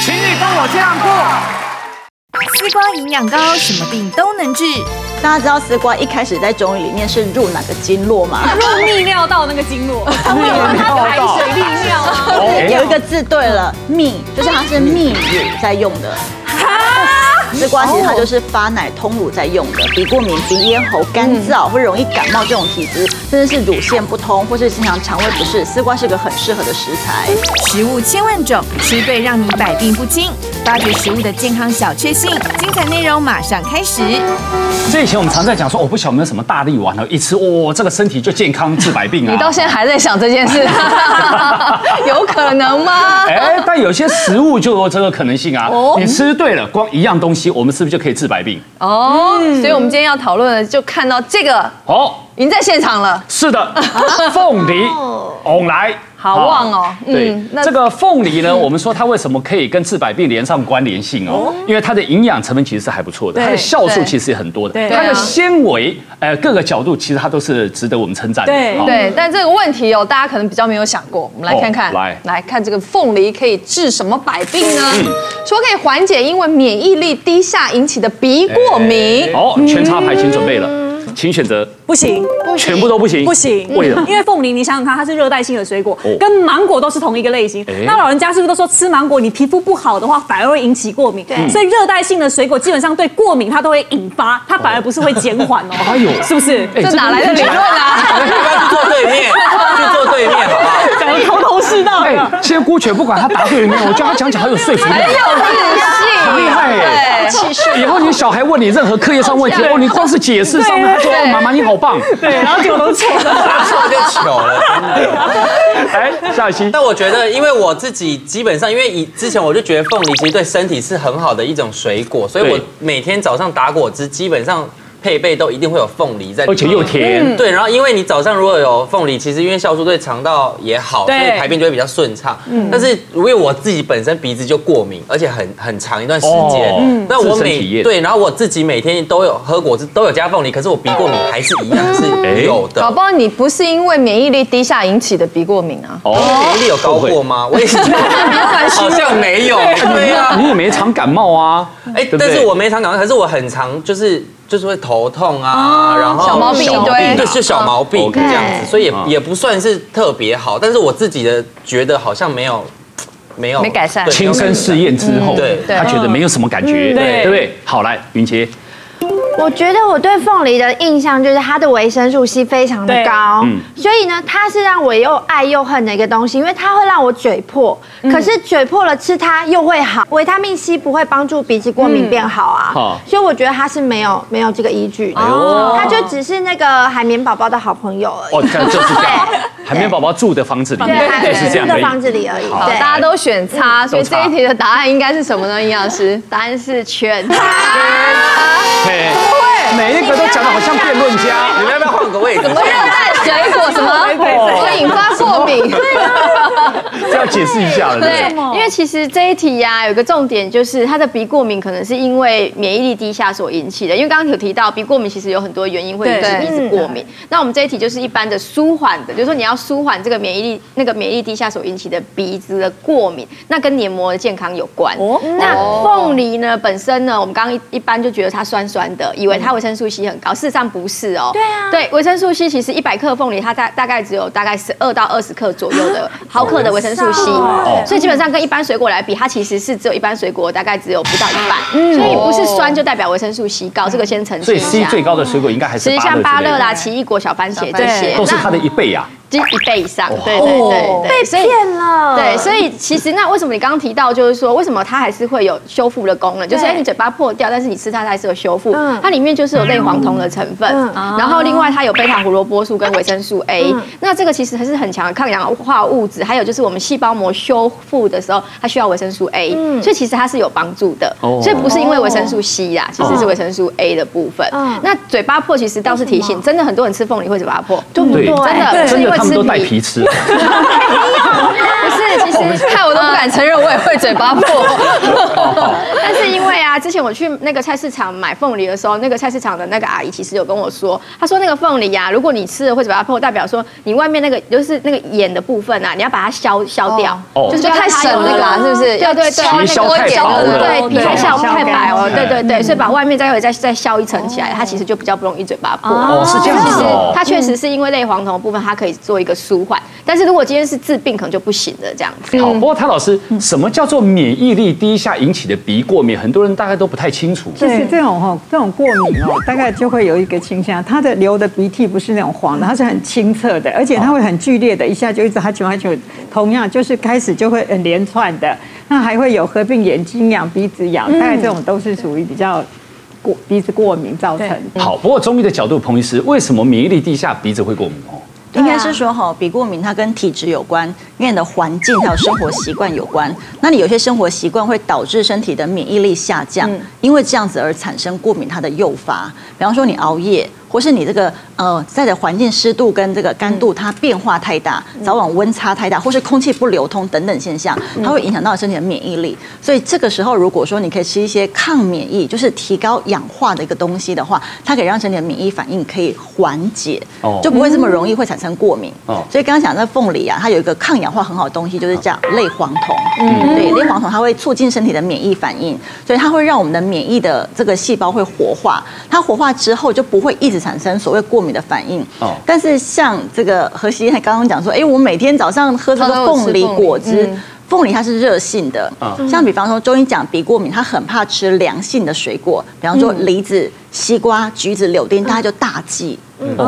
请你帮我这样做。丝瓜营养高，什么病都能治。大家知道丝瓜一开始在中医里面是入哪个经络吗？入泌尿道那个经络，它排水利尿啊。有一个字对了，泌，就是它是泌乳在用的。丝瓜其实它就是发奶通乳在用的，鼻过敏、鼻咽喉干燥或容易感冒这种体质，甚至是乳腺不通或是经常肠胃不适，丝瓜是个很适合的食材。食物千万种，吃对让你百病不侵。发掘食物的健康小确幸，精彩内容马上开始。这以前我们常在讲说，我不晓得有没有什么大力丸，一吃，哇，这个身体就健康治百病啊。你到现在还在想这件事，有可能吗？哎，但有些食物就有这个可能性啊。你吃对了，光一样东西，我们是不是就可以治百病？哦，所以我们今天要讨论的就看到这个，哦，已经在现场了，是的，凤梨，翁来。好旺哦。对，这个凤梨呢，我们说它为什么可以跟治百病连上关联性哦？因为它的营养成分其实是还不错的，它的酵素其实也很多的，它的纤维，呃，各个角度其实它都是值得我们称赞的。对。对，但这个问题哦，大家可能比较没有想过，我们来看看，来。来看这个凤梨可以治什么百病呢？说可以缓解因为免疫力低下引起的鼻过敏。哦，全插牌，请准备了，请选择。不行，全部都不行，不行。为什么？因为凤梨，你想想看，它是热带性的水果，跟芒果都是同一个类型。那老人家是不是都说吃芒果，你皮肤不好的话，反而会引起过敏？对。所以热带性的水果基本上对过敏它都会引发，它反而不是会减缓哦。哎呦，是不是？这哪来的理论啊？去坐对面，去坐对面，好不好？讲的头头是道。哎，现在姑且不管他答对没有，我叫他讲起来很有说服力，很有自信，很厉害哎。气势。以后你小孩问你任何课业上问题，哦，你光是解释上面，他说妈妈你好棒。对，然后。就都错了，错就糗了，真的。哎，夏雨欣，但我觉得，因为我自己基本上，因为以之前我就觉得凤梨其实对身体是很好的一种水果，所以我每天早上打果汁，基本上。配备都一定会有凤梨在，而且又甜。对，然后因为你早上如果有凤梨，其实因为酵素对肠道也好，所以排便就会比较顺畅。嗯。但是因为我自己本身鼻子就过敏，而且很很长一段时间。嗯。那我每对，然后我自己每天都有喝果汁，都有加凤梨，可是我鼻过敏还是一样是 有的。宝宝，你不是因为免疫力低下引起的鼻过敏啊？哦。免疫力有高过吗？我也是。好像没有。对啊。你也没常感冒啊？哎，但是我没常感冒，可是我很常就是。就是会头痛啊，然后小毛病对，就是小毛病这样子，所以也也不算是特别好，但是我自己的觉得好像没有没有没改善，亲身试验之后，对，他觉得没有什么感觉，对不对？好，来云杰。我觉得我对凤梨的印象就是它的维生素 C 非常的高，所以呢，它是让我又爱又恨的一个东西，因为它会让我嘴破，可是嘴破了吃它又会好。维他命 C 不会帮助鼻子过敏变好啊，所以我觉得它是没有没有这个依据的，它就只是那个海绵宝宝的好朋友而已。哦，就是这样，海绵宝宝住的房子里，就，是这样。的房子里而已。好，大家都选叉，所以这一题的答案应该是什么呢？营养师，答案是全叉。每一个都讲的好像辩论家，你们要不要换个位置？什么热带水果？什么会引发过敏？这要解释一下了。对，因为其实这一题呀，有个重点就是它的鼻过敏可能是因为免疫力低下所引起的。因为刚刚有提到鼻过敏其实有很多原因会引起鼻子过敏。那我们这一题就是一般的舒缓的，就是说你要舒缓这个免疫力那个免疫力低下所引起的鼻子的过敏，那跟黏膜的健康有关。那凤梨呢本身呢，我们刚刚一般就觉得它酸酸的，以为它维生素 C 很高，事实上不是哦。对啊。对，维生素 C 其实一百克凤梨它大大概只有大概十二到二十克左右的 毫克的维生素 C，所以基本上跟一般水果来比，它其实是只有一般水果大概只有不到一半。所以不是酸就代表维生素 C 高，这个先澄清一下。所以 C 最高的水果应该还是。其实像芭乐啦、奇异果、小番茄这些，都是它的一倍呀。一倍以上，对对对被骗了。对，所以其实那为什么你刚刚提到，就是说为什么它还是会有修复的功能？就是你嘴巴破掉，但是你吃它还是有修复。它里面就是有类黄酮的成分，然后另外它有贝塔胡萝卜素跟维生素 A。那这个其实还是很强的抗氧化物质。还有就是我们细胞膜修复的时候，它需要维生素 A，所以其实它是有帮助的。所以不是因为维生素 C 呀，其实是维生素 A 的部分。那嘴巴破其实倒是提醒，真的很多人吃凤梨会嘴巴破，对不对？真的是因为。他们都带皮吃。不是，其实害我都不敢承认我也会嘴巴破。但是因为啊，之前我去那个菜市场买凤梨的时候，那个菜市场的那个阿姨其实有跟我说，她说那个凤梨呀，如果你吃了会嘴巴破，代表说你外面那个就是那个眼的部分啊，你要把它削削掉，哦就是太省了啦，是不是？对对对，皮削太薄了，对，皮太削太白哦，对对对，所以把外面再会再再削一层起来，它其实就比较不容易嘴巴破。哦，是这样子哦。它确实是因为类黄酮的部分，它可以做一个舒缓，但是如果今天是治病，可能就不行了这样子。好，不过谭老师，什么叫做免疫力低下引起的鼻过敏？很多人大概都不太清楚。其实这种哈，这种过敏哦，大概就会有一个倾向，它的流的鼻涕不是那种黄的，它是很清澈的，而且它会很剧烈的，一下就一直哈啾哈啾。同样就是开始就会很连串的，那还会有合并眼睛痒、鼻子痒，大概这种都是属于比较过鼻子过敏造成。好，不过中医的角度，彭医师，为什么免疫力低下鼻子会过敏哦？应该是说哈，鼻过敏它跟体质有关，跟你的环境还有生活习惯有关。那你有些生活习惯会导致身体的免疫力下降，因为这样子而产生过敏，它的诱发。比方说你熬夜。或是你这个呃在的环境湿度跟这个干度它变化太大，早晚温差太大，或是空气不流通等等现象，它会影响到身体的免疫力。所以这个时候，如果说你可以吃一些抗免疫，就是提高氧化的一个东西的话，它可以让身体的免疫反应可以缓解，就不会这么容易会产生过敏。所以刚刚讲那凤梨啊，它有一个抗氧化很好的东西，就是叫类黄酮。嗯，对，类黄酮它会促进身体的免疫反应，所以它会让我们的免疫的这个细胞会活化。它活化之后就不会一直。产生所谓过敏的反应，哦，但是像这个何西他刚刚讲说，哎，我每天早上喝这个凤梨果汁，凤梨它是热性的，像比方说中医讲鼻过敏，他很怕吃凉性的水果，比方说梨子、西瓜、橘子、柳丁，大家就大忌。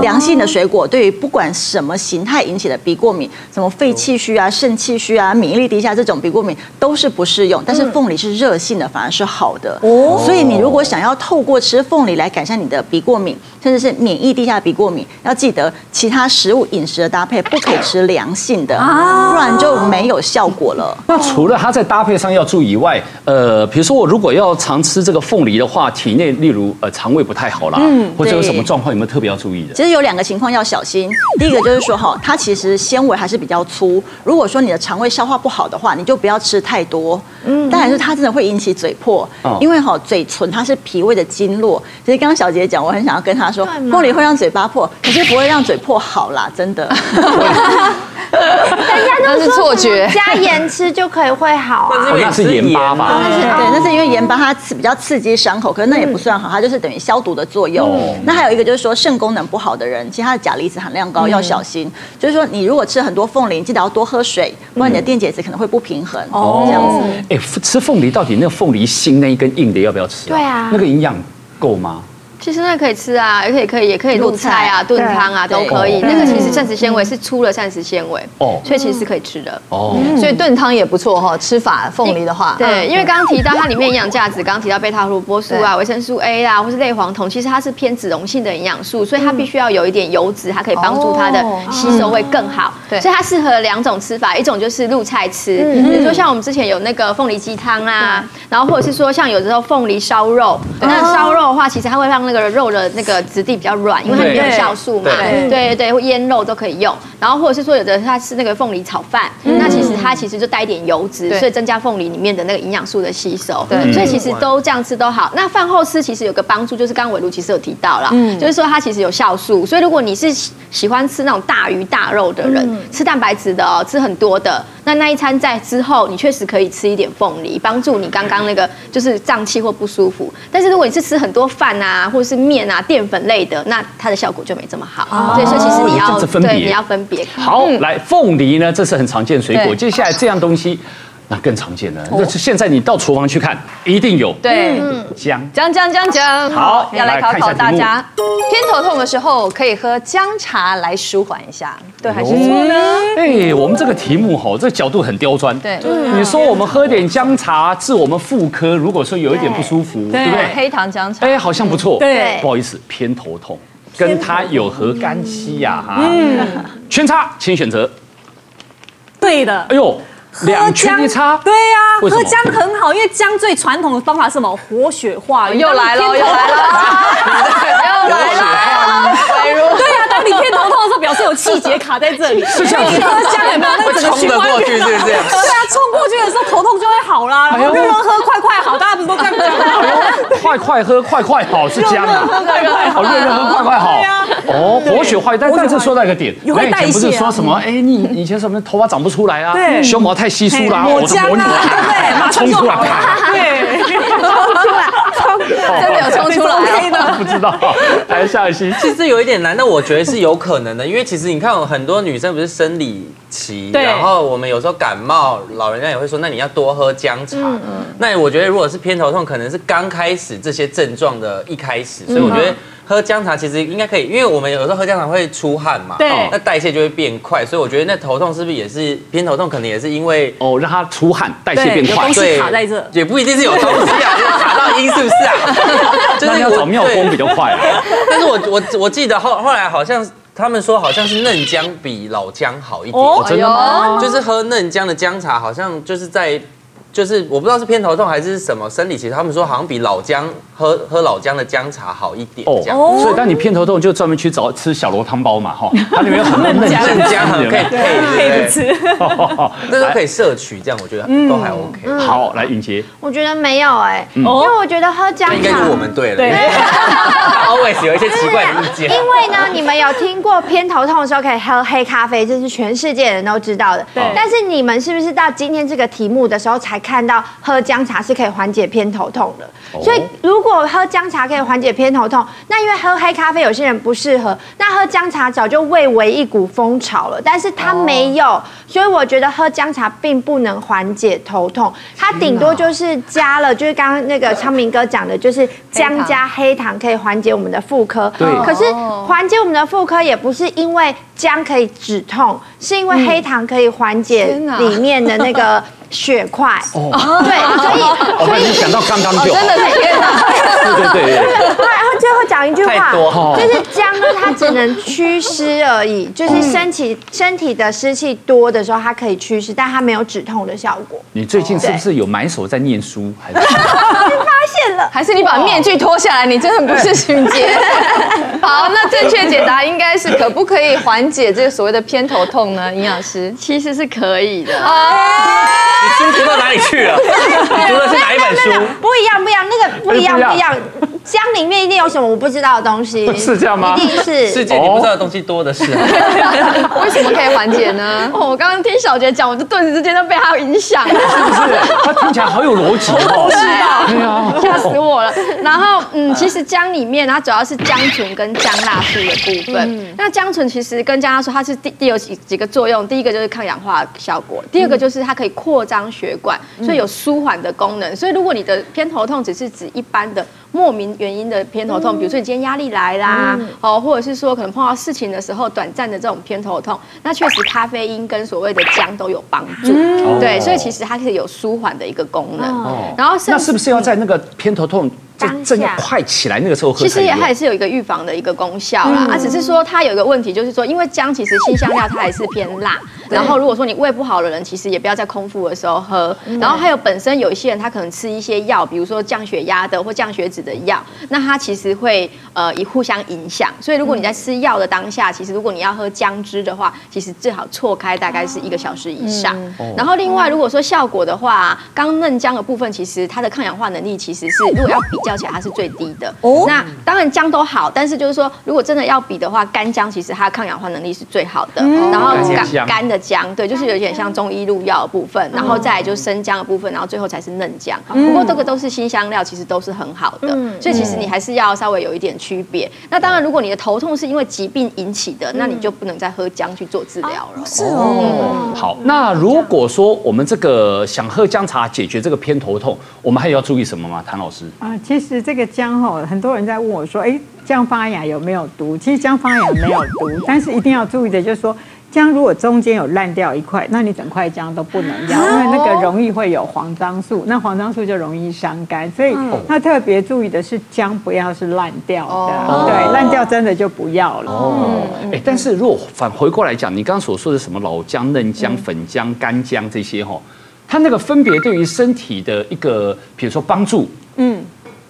良性的水果对于不管什么形态引起的鼻过敏，什么肺气虚啊、肾气虚啊、免疫力低下这种鼻过敏都是不适用。但是凤梨是热性的，反而是好的。哦，所以你如果想要透过吃凤梨来改善你的鼻过敏，甚至是免疫低下鼻过敏，要记得其他食物饮食的搭配不可以吃凉性的，不然就没有效果了。那除了它在搭配上要注意以外，呃，比如说我如果要常吃这个凤梨的话，体内例如呃肠胃不太好啦，嗯或者有什么状况，有没有特别要注意的？其实有两个情况要小心。第一个就是说哈，它其实纤维还是比较粗。如果说你的肠胃消化不好的话，你就不要吃太多。嗯，当然是它真的会引起嘴破，因为哈嘴唇它是脾胃的经络。其实刚刚小杰讲，我很想要跟他说，凤梨会让嘴巴破，可是不会让嘴破好啦，真的。人家都是错觉，加盐吃就可以会好啊。那是盐巴吧？对，那是因为盐巴它刺比较刺激伤口，可是那也不算好，它就是等于消毒的作用。那还有一个就是说肾功能不好的人，其他的钾离子含量高，要小心。就是说你如果吃很多凤梨，记得要多喝水，不然你的电解质可能会不平衡。哦，这样子。哎，吃凤梨到底那个凤梨心那一根硬的要不要吃？对啊，那个营养够吗？其实那可以吃啊，而且可以也可以入菜啊、炖汤啊都可以。那个其实膳食纤维是粗了膳食纤维哦，所以其实是可以吃的。哦。所以炖汤也不错哈，吃法凤梨的话。对，因为刚刚提到它里面营养价值，刚刚提到贝塔胡萝卜素啊、维生素 A 啊，或是类黄酮，其实它是偏脂溶性的营养素，所以它必须要有一点油脂，它可以帮助它的吸收会更好。对，所以它适合两种吃法，一种就是入菜吃，比如说像我们之前有那个凤梨鸡汤啊，然后或者是说像有时候凤梨烧肉，那烧肉的话，其实它会让那个肉的那个。质地比较软，因为它里面有酵素嘛，对对对，腌肉都可以用。然后或者是说有的他吃那个凤梨炒饭，那其实它其实就带一点油脂，所以增加凤梨里面的那个营养素的吸收。对，所以其实都这样吃都好。那饭后吃其实有个帮助，就是刚刚伟如其实有提到了，就是说它其实有酵素。所以如果你是喜欢吃那种大鱼大肉的人，吃蛋白质的哦，吃很多的，那那一餐在之后你确实可以吃一点凤梨，帮助你刚刚那个就是胀气或不舒服。但是如果你是吃很多饭啊，或者是面啊，淀粉类的，那它的效果就没这么好。对，所以说其实你要对你要分别。好，来凤梨呢，这是很常见水果。接下来这样东西，那更常见了。那是现在你到厨房去看，一定有。对，姜姜姜姜姜。好，要来考考大家。偏头痛的时候可以喝姜茶来舒缓一下，对还是错呢？哎，我们这个题目哈，这个角度很刁钻。对，你说我们喝点姜茶治我们妇科，如果说有一点不舒服，对不对？黑糖姜茶，哎，好像不错。对，不好意思，偏头痛。跟它有何干系呀？哈，圈叉，请选择。对的。哎呦，两姜一擦。对呀，喝姜很好，因为姜最传统的方法是什么？活血化瘀。又来了，又来了，又来了。对呀，当你偏头痛的时候，表示有气节卡在这里，是这样子。喝姜有没有？那整个循环过去是这样。对啊，冲过去的时候头痛就会好啦。然后热热喝，快快好，大家不是都这样讲吗？快快喝，快快好是姜啊。快快好，热热喝，快快好。哦，活血化瘀，但但是说到一个点，有代谢。不是说什么？哎，你以前什么头发长不出来啊？对，胸毛太稀疏啦，抹姜啊，对不对？冲出来，对，冲出来，冲，真的有冲出来 不知道，来下一期。其实有一点难，但我觉得是有可能的，因为其实你看，很多女生不是生理期，然后我们有时候感冒，老人家也会说，那你要多喝姜茶。嗯那我觉得如果是偏头痛，可能是刚开始这些症状的一开始，所以我觉得。喝姜茶其实应该可以，因为我们有时候喝姜茶会出汗嘛，对，那代谢就会变快，所以我觉得那头痛是不是也是偏头痛？可能也是因为哦，让它出汗，代谢变快，对，卡在这，也不一定是有东西啊，卡到阴是不是啊？就是要找妙峰比较快。但是我我我记得后后来好像他们说好像是嫩姜比老姜好一点，真的吗？就是喝嫩姜的姜茶，好像就是在。就是我不知道是偏头痛还是什么生理期，他们说好像比老姜喝喝老姜的姜茶好一点。哦，所以当你偏头痛就专门去找吃小罗汤包嘛，哈，它里面有很多嫩姜，嫩姜可以配配着吃，那都可以摄取，这样我觉得都还 OK。好，来允杰，我觉得没有哎，因为我觉得喝姜茶应该是我们对了，对，always 有一些奇怪的意见。因为呢，你们有听过偏头痛的时候可以喝黑咖啡，这是全世界人都知道的。对，但是你们是不是到今天这个题目的时候才？看到喝姜茶是可以缓解偏头痛的，所以如果喝姜茶可以缓解偏头痛，那因为喝黑咖啡有些人不适合，那喝姜茶早就蔚为一股风潮了，但是它没有，所以我觉得喝姜茶并不能缓解头痛，它顶多就是加了，就是刚刚那个昌明哥讲的，就是姜加黑糖可以缓解我们的妇科，对，可是缓解我们的妇科也不是因为姜可以止痛，是因为黑糖可以缓解里面的那个。血块哦，对，所以所以想到刚刚就真的是天哪，对对对。然后最后讲一句话，就是姜呢，它只能驱湿而已，就是身体身体的湿气多的时候，它可以驱湿，但它没有止痛的效果。你最近是不是有买手在念书？还是发现了？还是你把面具脱下来？你真的不是徐杰。好，那正确解答应该是可不可以缓解这个所谓的偏头痛呢？营养师其实是可以的。你书读到哪里去了？你读的是哪一本书？不一样，不一样，那个不一样，不一样。姜里面一定有什么我不知道的东西？是这样吗？一定是。世界你不知道的东西多的是。为什么可以缓解呢？哦，我刚刚听小杰讲，我就顿时之间都被他影响了。是不是？他听起来好有逻辑哦。是啊。对啊。吓死我了。然后，嗯，其实姜里面它主要是姜醇跟姜辣素的部分。那姜醇其实跟姜辣素它是第第有几几个作用？第一个就是抗氧化效果，第二个就是它可以扩张。张血管，所以有舒缓的功能。所以如果你的偏头痛只是指一般的莫名原因的偏头痛，比如说你今天压力来啦，哦，或者是说可能碰到事情的时候短暂的这种偏头痛，那确实咖啡因跟所谓的姜都有帮助。对，所以其实它是有舒缓的一个功能。然后那是不是要在那个偏头痛？正要快起来那个时候喝，其实也它也是有一个预防的一个功效啦。啊，只是说它有一个问题，就是说，因为姜其实辛香料它还是偏辣。然后如果说你胃不好的人，其实也不要在空腹的时候喝。然后还有本身有一些人他可能吃一些药，比如说降血压的或降血脂的药，那它其实会呃以互相影响。所以如果你在吃药的当下，其实如果你要喝姜汁的话，其实最好错开大概是一个小时以上。然后另外如果说效果的话，刚嫩姜的部分其实它的抗氧化能力其实是如果要比较。起来它是最低的哦。那当然姜都好，但是就是说，如果真的要比的话，干姜其实它的抗氧化能力是最好的。然后干干的姜，对，就是有点像中医入药的部分。然后再来就是生姜的部分，然后最后才是嫩姜。不过这个都是新香料，其实都是很好的。所以其实你还是要稍微有一点区别。那当然，如果你的头痛是因为疾病引起的，那你就不能再喝姜去做治疗了。是哦。好，那如果说我们这个想喝姜茶解决这个偏头痛，我们还要注意什么吗？谭老师啊，其实。这个姜哈，很多人在问我说：“哎，姜发芽有没有毒？”其实姜发芽没有毒，但是一定要注意的就是说，姜如果中间有烂掉一块，那你整块姜都不能要，因为那个容易会有黄樟素，那黄樟素就容易伤肝，所以要特别注意的是姜不要是烂掉的，对，烂掉真的就不要了。哦，哎，但是如果反回过来讲，你刚刚所说的什么老姜、嫩姜、粉姜、干姜这些哈，它那个分别对于身体的一个，比如说帮助，嗯。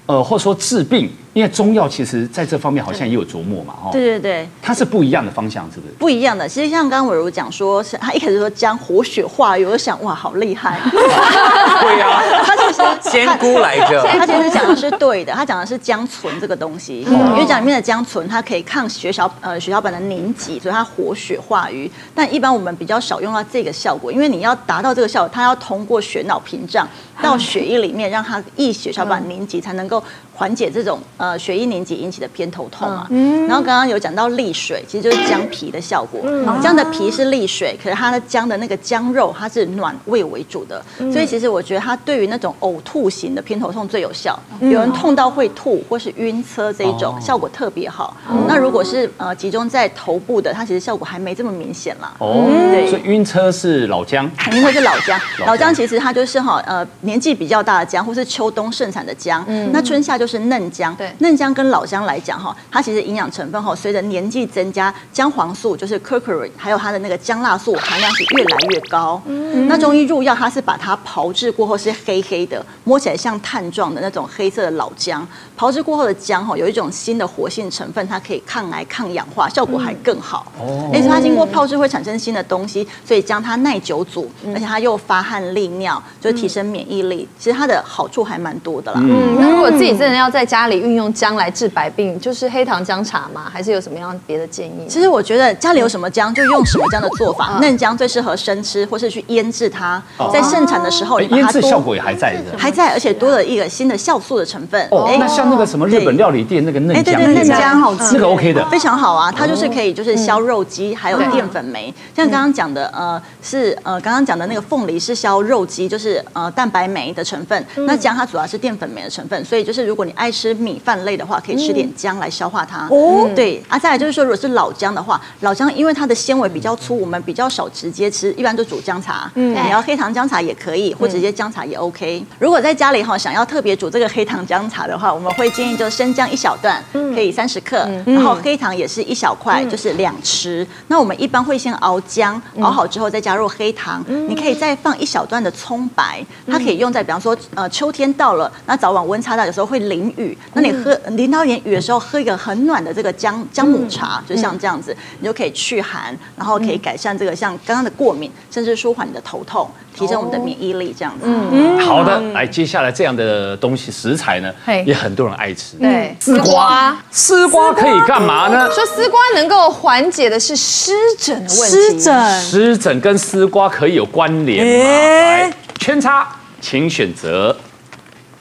呃，或者说治病因为中药其实在这方面好像也有琢磨嘛，哦。对对对，它是不一样的方向，是不是？不一样的。其实像刚刚伟如讲说，是他一开始说姜活血化瘀，我想哇，好厉害。对呀，他其实 仙姑来着。他其实讲的是对的，他讲的是姜醇这个东西，因为讲里面的姜醇，它可以抗血小呃血小板的凝集，所以它活血化瘀。但一般我们比较少用到这个效果，因为你要达到这个效果，它要通过血脑屏障到血液里面，让它抑血小板凝集，才能够。缓解这种呃血液凝集引起的偏头痛嘛，然后刚刚有讲到利水，其实就是姜皮的效果。姜的皮是利水，可是它的姜的那个姜肉，它是暖胃为主的，所以其实我觉得它对于那种呕吐型的偏头痛最有效。有人痛到会吐或是晕车这一种，效果特别好。那如果是呃集中在头部的，它其实效果还没这么明显啦。哦，对，所以晕车是老姜，肯定会是老姜。老姜其实它就是哈呃年纪比较大的姜，或是秋冬盛产的姜。嗯那春夏就。就是嫩姜，对，嫩姜跟老姜来讲哈，它其实营养成分哈，随着年纪增加，姜黄素就是 curcumin，还有它的那个姜辣素含量是越来越高。嗯，那中医入药，它是把它炮制过后是黑黑的，摸起来像炭状的那种黑色的老姜。炮制过后的姜哈，有一种新的活性成分，它可以抗癌、抗氧化，效果还更好。哦，而且它经过炮制会产生新的东西，所以姜它耐久煮，而且它又发汗利尿，就是提升免疫力。其实它的好处还蛮多的啦。嗯，那如果自己真的要在家里运用姜来治百病，就是黑糖姜茶吗？还是有什么样别的建议？其实我觉得家里有什么姜就用什么姜的做法。嫩姜最适合生吃，或是去腌制它。在盛产的时候，腌制效果也还在的，还在，而且多了一个新的酵素的成分。哦，那像那个什么日本料理店那个嫩姜，嫩姜好吃，那个 OK 的，非常好啊。它就是可以就是消肉肌，还有淀粉酶。像刚刚讲的，呃，是呃刚刚讲的那个凤梨是消肉鸡，就是呃蛋白酶的成分。那姜它主要是淀粉酶的成分，所以就是如果你爱吃米。饭类的话，可以吃点姜来消化它。哦，对啊，再来就是说，如果是老姜的话，老姜因为它的纤维比较粗，我们比较少直接吃，一般都煮姜茶。嗯，你要黑糖姜茶也可以，或直接姜茶也 OK。如果在家里哈想要特别煮这个黑糖姜茶的话，我们会建议就生姜一小段，可以三十克，然后黑糖也是一小块，就是两匙。那我们一般会先熬姜，熬好之后再加入黑糖。你可以再放一小段的葱白，它可以用在比方说呃秋天到了，那早晚温差大，有时候会淋雨，那你。喝淋到点雨的时候，喝一个很暖的这个姜姜母茶，就像这样子，你就可以驱寒，然后可以改善这个像刚刚的过敏，甚至舒缓你的头痛，提升我们的免疫力，这样子。嗯，好的，来接下来这样的东西食材呢，也很多人爱吃。对，丝瓜，丝瓜可以干嘛呢？说丝瓜能够缓解的是湿疹的问题。湿疹，湿疹跟丝瓜可以有关联吗？来，圈叉，请选择。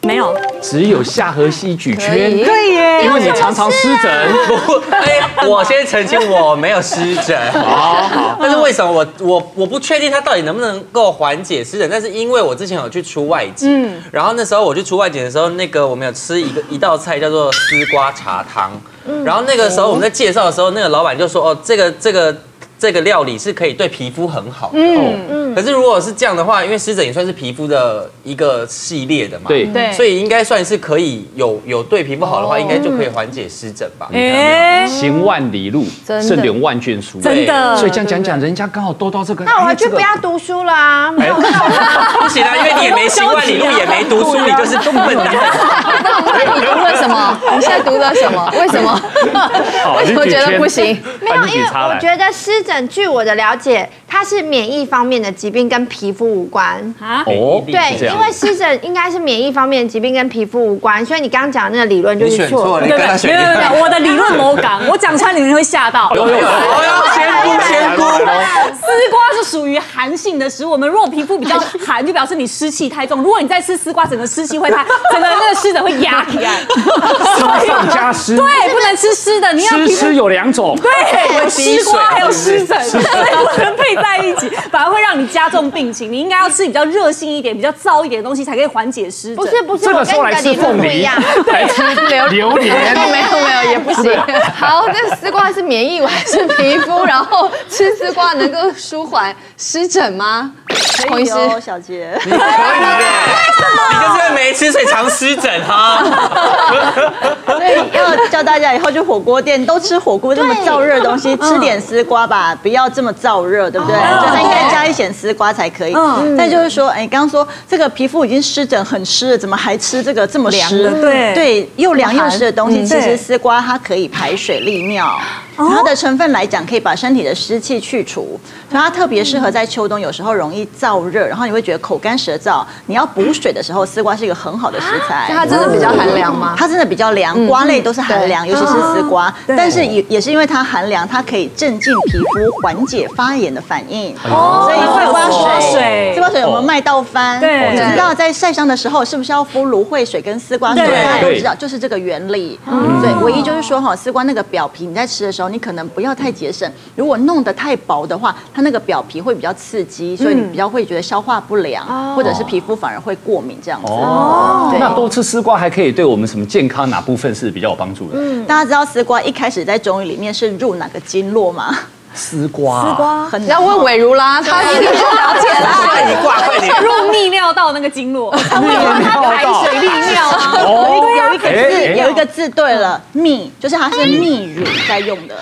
没有，只有下颌吸举圈。对耶，因为你常常湿疹。不，哎，我先澄清，我没有湿疹。好，好。但是为什么我我我不确定它到底能不能够缓解湿疹？但是因为我之前有去出外景，嗯，然后那时候我去出外景的时候，那个我们有吃一个一道菜叫做丝瓜茶汤，然后那个时候我们在介绍的时候，那个老板就说，哦，这个这个。这个料理是可以对皮肤很好的，嗯嗯。可是如果是这样的话，因为湿疹也算是皮肤的一个系列的嘛，对对，所以应该算是可以有有对皮肤好的话，应该就可以缓解湿疹吧。哎，行万里路，胜读万卷书，真的。所以这样讲讲，人家刚好多到这个，那我就不要读书啦，没有，不行啊，因为你也没行万里路，也没读书，你就是笨蛋。那你读了什么？你现在读了什么？为什么？为什么觉得不行？没有，因为我觉得湿疹。据我的了解，它是免疫方面的疾病，跟皮肤无关啊。哦，对，因为湿疹应该是免疫方面的疾病，跟皮肤无关，所以你刚刚讲的那个理论就是错。对对对，没有没有，我的理论某港，我讲出来你们会吓到。有有有，仙姑仙姑。丝瓜是属于寒性的食物，我们如果皮肤比较寒，就表示你湿气太重。如果你再吃丝瓜，整个湿气会太，整个那个湿疹会压起来。上加湿。对，不能吃湿的，你要吃湿有两种。对，有丝瓜还有湿。所以不能配在一起，反而会让你加重病情。你应该要吃比较热性一点、比较燥一点的东西，才可以缓解湿疹。不是不是，这个时候来吃凤梨，来吃榴榴莲，没有没有也不行。好，那丝瓜是免疫还是皮肤？然后吃丝瓜能够舒缓湿疹吗？可以哦，小杰。你可以耶？你就是没吃，所以常湿疹哈。所以要教大家以后去火锅店都吃火锅这么燥热的东西，吃点丝瓜吧，不要这么燥热，对不对？所以它应该加一点丝瓜才可以。再就是说，哎，刚刚说这个皮肤已经湿疹很湿了，怎么还吃这个这么湿？对对，又凉又湿的东西，其实丝瓜它可以排水利尿。它的成分来讲，可以把身体的湿气去除，所以它特别适合在秋冬，有时候容易燥热，然后你会觉得口干舌燥，你要补水的时候，丝瓜是一个很好的食材。它真的比较寒凉吗？它真的比较凉，瓜类都是寒凉，尤其是丝瓜。但是也也是因为它寒凉，它可以镇静皮肤，缓解发炎的反应。哦，所以丝瓜水，丝瓜水有没有卖到翻？对，你知道在晒伤的时候是不是要敷芦荟水跟丝瓜水？大家都知道，就是这个原理。对，唯一就是说哈，丝瓜那个表皮你在吃的时候。你可能不要太节省，如果弄得太薄的话，它那个表皮会比较刺激，所以你比较会觉得消化不良，或者是皮肤反而会过敏这样子。哦，那多吃丝瓜还可以对我们什么健康哪部分是比较有帮助的？嗯，大家知道丝瓜一开始在中医里面是入哪个经络吗？丝瓜，丝瓜，你要问伟如啦，他一定就了解啦。快点挂，快点。入泌尿道那个经络，泌尿排水利尿啊。有一个字，有一个字对了，泌就是它是泌乳在用的。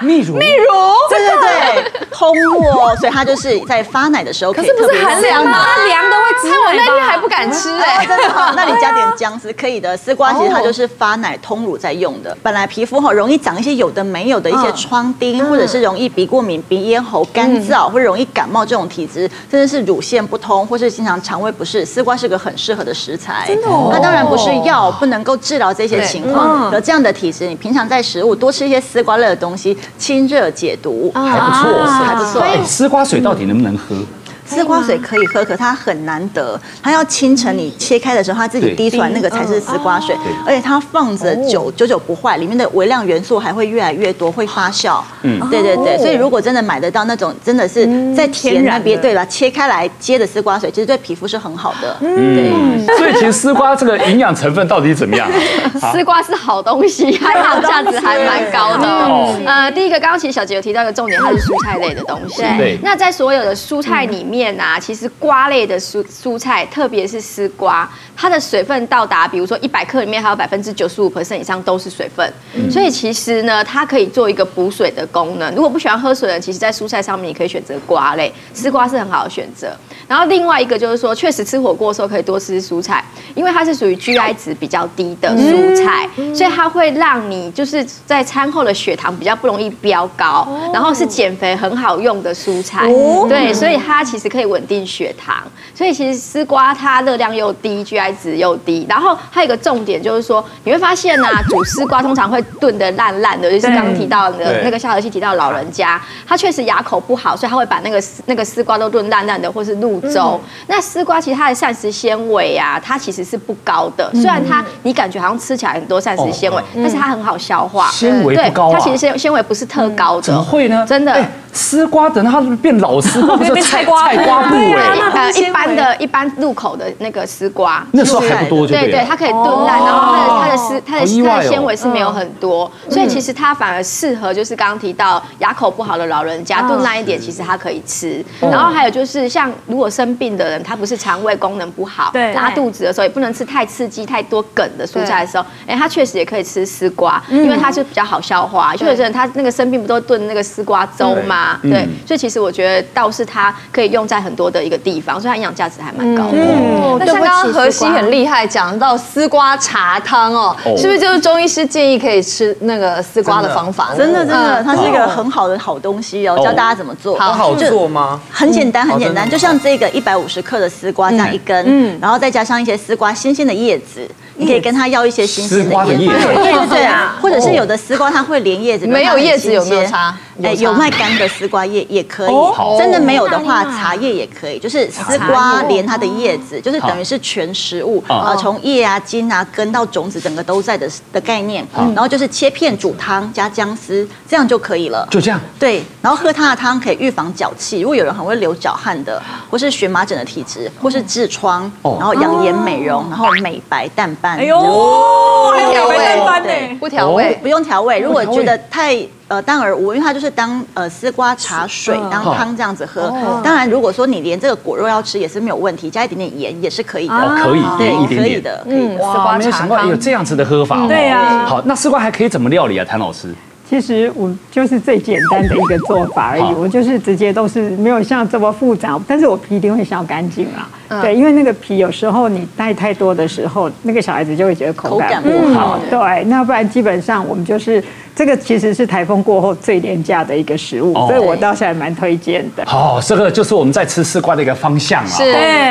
泌乳，泌乳，对对对，通过，所以它就是在发奶的时候可以特别凉吗？凉的会止奶我那天还不敢吃哎，真的哈，那你加点姜是可以的。丝瓜其实它就是发奶通乳在用的。本来皮肤哈容易长一些有的没有的一些疮丁，或者是容易鼻过敏、鼻咽喉干燥，或容易感冒这种体质，甚至是乳腺不通，或是经常肠胃不适，丝瓜是个很适合的食材。真的，它当然不是药，不能够治疗这些情况。有这样的体质，你平常在食物多吃一些丝瓜类的东西。清热解毒还不错，还不错。丝瓜水到底能不能喝？丝瓜水可以喝，可它很难得。它要清晨你切开的时候，它自己滴出来那个才是丝瓜水，而且它放着久久久不坏，里面的微量元素还会越来越多，会发酵。嗯，对对对。所以如果真的买得到那种真的是在田那边，对了，切开来接的丝瓜水，其实对皮肤是很好的。嗯，所以其实丝瓜这个营养成分到底怎么样？丝瓜是好东西，它营养价值还蛮高的。呃，第一个刚刚其实小杰有提到一个重点，它是蔬菜类的东西。对。那在所有的蔬菜里面。面啊，其实瓜类的蔬蔬菜，特别是丝瓜，它的水分到达，比如说一百克里面还有百分之九十五 percent 以上都是水分，所以其实呢，它可以做一个补水的功能。如果不喜欢喝水的，其实在蔬菜上面你可以选择瓜类，丝瓜是很好的选择。然后另外一个就是说，确实吃火锅的时候可以多吃蔬菜，因为它是属于 GI 值比较低的蔬菜，所以它会让你就是在餐后的血糖比较不容易飙高，然后是减肥很好用的蔬菜。对，所以它其实。可以稳定血糖，所以其实丝瓜它热量又低，GI 值又低。然后还有一个重点就是说，你会发现呢，煮丝瓜通常会炖的烂烂的，就是刚刚提到的那个夏河西提到老人家，他确实牙口不好，所以他会把那个那个丝瓜都炖烂烂的，或是露粥。那丝瓜其实它的膳食纤维啊，它其实是不高的，虽然它你感觉好像吃起来很多膳食纤维，但是它很好消化，纤维不高它其实纤纤维不是特高的，怎么会呢？真的。丝瓜等它是不是变老丝瓜？不是菜瓜。菜瓜布哎，一般的一般入口的那个丝瓜，那时候还不多，对对，它可以炖烂，然后它的它的丝它的它的纤维是没有很多，所以其实它反而适合就是刚刚提到牙口不好的老人家炖烂一点，其实它可以吃。然后还有就是像如果生病的人，他不是肠胃功能不好，拉肚子的时候也不能吃太刺激太多梗的蔬菜的时候，哎，他确实也可以吃丝瓜，因为它就比较好消化。就有些人他那个生病不都炖那个丝瓜粥吗？对，所以其实我觉得倒是它可以用在很多的一个地方，所以它营养价值还蛮高的。那像刚刚何西很厉害，讲到丝瓜茶汤哦，是不是就是中医师建议可以吃那个丝瓜的方法？真的真的，它是一个很好的好东西哦，教大家怎么做。好好做吗？很简单，很简单，就像这个一百五十克的丝瓜这样一根，嗯，然后再加上一些丝瓜新鲜的叶子。你可以跟他要一些新鲜的叶子，对对对啊，或者是有的丝瓜它会连叶子，没有叶子有没有差？哎，有卖干的丝瓜叶也可以，真的没有的话，茶叶也可以，就是丝瓜连它的叶子，就是等于是全食物，呃，从叶啊、茎啊、根到种子，整个都在的的概念。然后就是切片煮汤加姜丝，这样就可以了。就这样。对，然后喝它的汤可以预防脚气，如果有人很会流脚汗的，或是荨麻疹的体质，或是痔疮，然后养颜美容，然后美白淡斑。哎呦，不调味，不调味，不用调味。如果觉得太呃淡而无，因为它就是当呃丝瓜茶水当汤这样子喝。当然，如果说你连这个果肉要吃也是没有问题，加一点点盐也是可以的。可以，对，一点点的。嗯，哇，没有想到有这样子的喝法。对呀。好，那丝瓜还可以怎么料理啊，谭老师？其实我就是最简单的一个做法而已，我就是直接都是没有像这么复杂，但是我皮一定会削干净啦。对，因为那个皮有时候你带太多的时候，那个小孩子就会觉得口感不好。对，那不然基本上我们就是这个其实是台风过后最廉价的一个食物，所以我到现在蛮推荐的。好，这个就是我们在吃丝瓜的一个方向啊。是。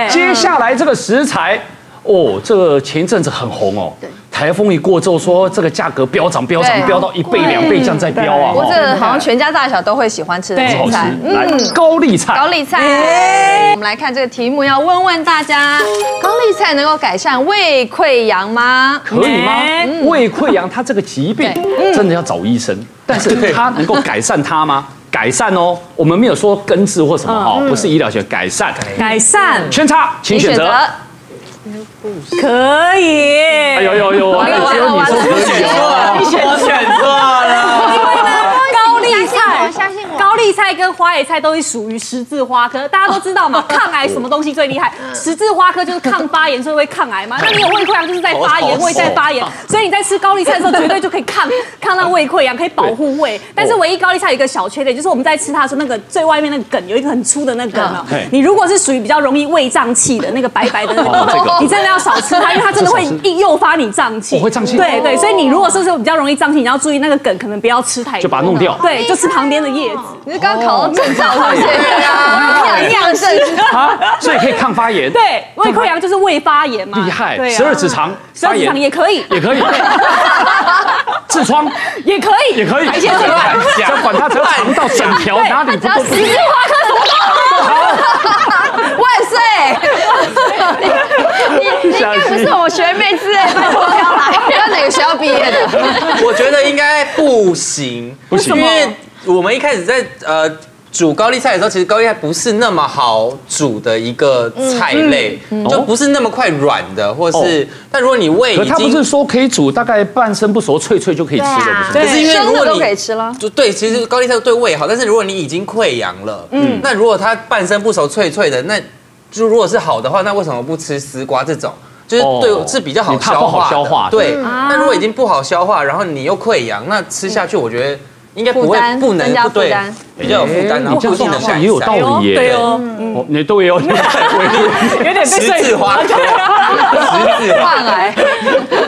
接下来这个食材，哦，这个前一阵子很红哦。对。台风一过之后，说这个价格飙涨，飙涨，飙到一倍、两倍这样在飙啊！我这好像全家大小都会喜欢吃的菜。菜。来，高丽菜。高丽菜。我们来看这个题目，要问问大家：高丽菜能够改善胃溃疡吗？可以吗？胃溃疡它这个疾病真的要找医生，但是它能够改善它吗？改善哦，我们没有说根治或什么哈，不是医疗学改善。改善。圈叉，请选择。可以，哎呦呦呦，只有你说可以哦，你选错了。高丽菜跟花椰菜都是属于十字花科，大家都知道嘛。抗癌什么东西最厉害？十字花科就是抗发炎，所以会抗癌嘛。那你有胃溃疡就是在发炎，胃在发炎，所以你在吃高丽菜的时候，绝对就可以抗 抗到胃溃疡，可以保护胃。但是唯一高丽菜有一个小缺点，就是我们在吃它的时候，那个最外面那个梗有一个很粗的那个梗。你如果是属于比较容易胃胀气的那个白白的那个，你真的要少吃它，因为它真的会诱发你胀气。会胀气。对对，所以你如果是说比较容易胀气，你要注意那个梗，可能不要吃太多，就把它弄掉。对，就吃旁边的叶子。刚考到证照是不是？营养师啊，所以可以抗发炎。对，胃溃疡就是胃发炎嘛。厉害，十二指肠十二指肠也可以，也可以。痔疮也可以，也可以。排泄之外，只要管它，只要肠道整条哪里不都十字花科什么都好。万岁！你你应该不是我学妹之类，拜托不要来。毕业的？我觉得应该不行，不行，因为。我们一开始在呃煮高丽菜的时候，其实高丽菜不是那么好煮的一个菜类，就不是那么快软的，或是。但如果你胃已经，它不是说可以煮大概半生不熟脆脆就可以吃的，不是？可是因为如果你可以吃了，就对，其实高丽菜对胃好。但是如果你已经溃疡了，嗯，那如果它半生不熟脆脆的，那就如果是好的话，那为什么不吃丝瓜这种？就是对是比较好消化，消化对。那如果已经不好消化，然后你又溃疡，那吃下去我觉得。应该不会不能不对，比较有负担，然后不能像也有道理耶。对哦，你对哦，有点被十字花，十字花。来，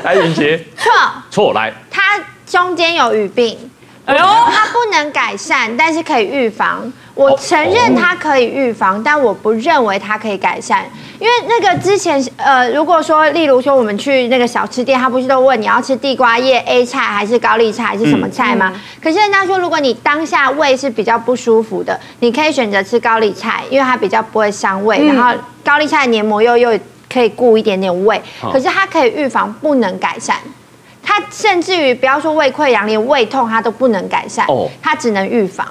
来云杰。错。错来，它中间有语病。哎呦，它不能改善，但是可以预防。我承认它可以预防，但我不认为它可以改善。因为那个之前，呃，如果说，例如说，我们去那个小吃店，他不是都问你要吃地瓜叶 A 菜还是高丽菜还是什么菜吗？可是人家说，如果你当下胃是比较不舒服的，你可以选择吃高丽菜，因为它比较不会伤胃，然后高丽菜黏膜又又可以顾一点点胃。可是它可以预防，不能改善。它甚至于不要说胃溃疡，连胃痛它都不能改善，它只能预防，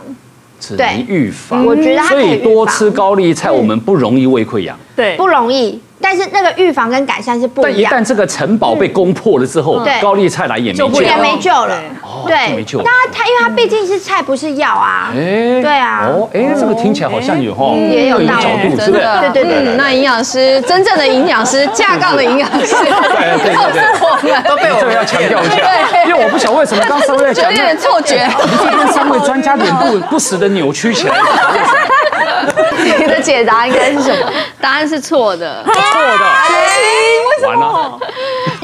只能预防。我觉得所以多吃高丽菜，我们不容易胃溃疡，对，不容易。但是那个预防跟改善是不一样。但一旦这个城堡被攻破了之后，高丽菜来也没救，也没救了。对，没救。那它因为它毕竟是菜，不是药啊。哎，对啊。哦，哎，这个听起来好像有哈，也有道理，真的。对？对对对。那营养师，真正的营养师，架杠的营养师，对 对对，都被我这个要强调一下，因为我不晓得为什么刚三位讲，有点错觉。我们这边三位专家脸部不 时的扭曲起来。你的解答应该是什么？答案是错的，错的。为什么？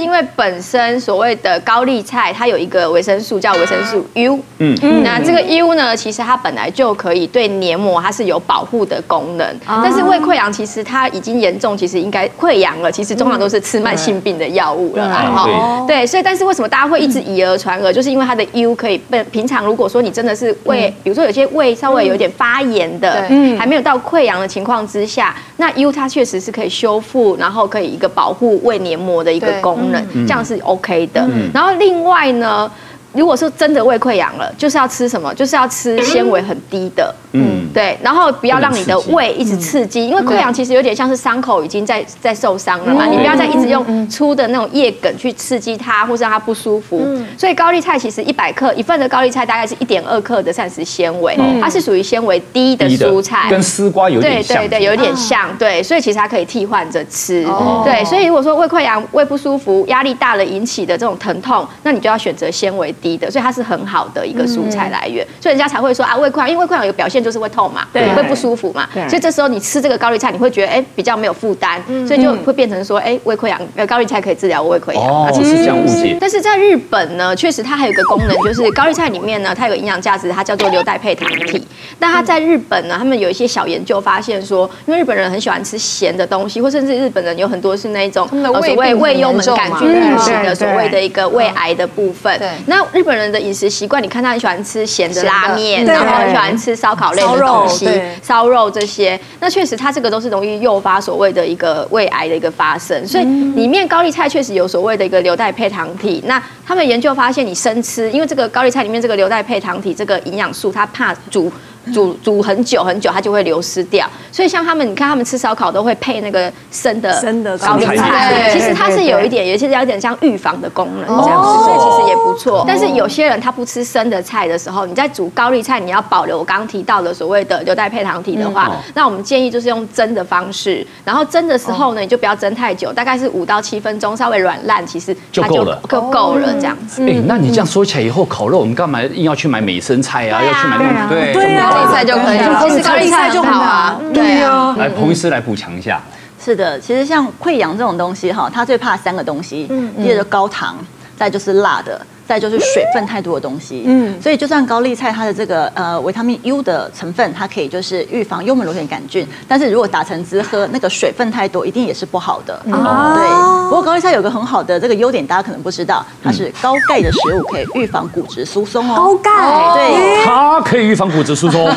因为本身所谓的高丽菜，它有一个维生素叫维生素 U。嗯嗯。那这个 U 呢，其实它本来就可以对黏膜它是有保护的功能。但是胃溃疡其实它已经严重，其实应该溃疡了。其实通常都是吃慢性病的药物了。哈。对。所以，但是为什么大家会一直以讹传讹？就是因为它的 U 可以被平常如果说你真的是胃，比如说有些胃稍微有点发炎的，嗯，还没有到溃疡的情况之下，那 U 它确实是可以修复，然后可以一个保护胃黏膜的一个功能，这样是 OK 的。然后另外呢，如果说真的胃溃疡了，就是要吃什么？就是要吃纤维很低的。嗯，对，然后不要让你的胃一直刺激，因为溃疡其实有点像是伤口已经在在受伤了嘛，你不要再一直用粗的那种叶梗去刺激它，或是让它不舒服。所以高丽菜其实一百克一份的高丽菜大概是一点二克的膳食纤维，它是属于纤维低的蔬菜，跟丝瓜有点像，对对对，有点像，对，所以其实它可以替换着吃。对，所以如果说胃溃疡、胃不舒服、压力大了引起的这种疼痛，那你就要选择纤维低的，所以它是很好的一个蔬菜来源。所以人家才会说啊，胃溃疡，因为胃溃疡有表现就是会痛嘛，对，会不舒服嘛，所以这时候你吃这个高丽菜，你会觉得哎比较没有负担，所以就会变成说哎胃溃疡，呃高丽菜可以治疗胃溃疡。哦，是这样误解。但是在日本呢，确实它还有一个功能，就是高丽菜里面呢，它有营养价值，它叫做硫代配糖体。那它在日本呢，他们有一些小研究发现说，因为日本人很喜欢吃咸的东西，或甚至日本人有很多是那一种所谓胃幽门杆菌引起的所谓的一个胃癌的部分。那日本人的饮食习惯，你看他很喜欢吃咸的拉面，然后很喜欢吃烧烤类的东西，烧肉这些，那确实它这个都是容易诱发所谓的一个胃癌的一个发生。所以里面高丽菜确实有所谓的一个硫代配糖体。那他们研究发现，你生吃，因为这个高丽菜里面这个硫代配糖体这个营养素，它怕煮。煮煮很久很久，它就会流失掉。所以像他们，你看他们吃烧烤都会配那个生的生的高丽菜，其实它是有一点，有些有点像预防的功能这样子，所以其实也不错。但是有些人他不吃生的菜的时候，你在煮高丽菜，你要保留我刚刚提到的所谓的硫代配糖体的话，那我们建议就是用蒸的方式。然后蒸的时候呢，你就不要蒸太久，大概是五到七分钟，稍微软烂，其实就够了，够够了这样子。哎，那你这样说起来，以后烤肉我们干嘛硬要去买美生菜啊？要去买那个对对啊。高丽菜就可以，其实高丽菜就好啊。对呀，来彭医师来补强一下。是的，其实像溃疡这种东西哈，它最怕三个东西，嗯，第一个高糖，再就是辣的。再就是水分太多的东西，嗯，所以就算高丽菜它的这个呃维他命 U 的成分，它可以就是预防幽门螺旋杆菌，但是如果打成汁喝，那个水分太多，一定也是不好的。哦，对。不过高丽菜有个很好的这个优点，大家可能不知道，它是高钙的食物，可以预防骨质疏松哦。高钙，对，它可以预防骨质疏松。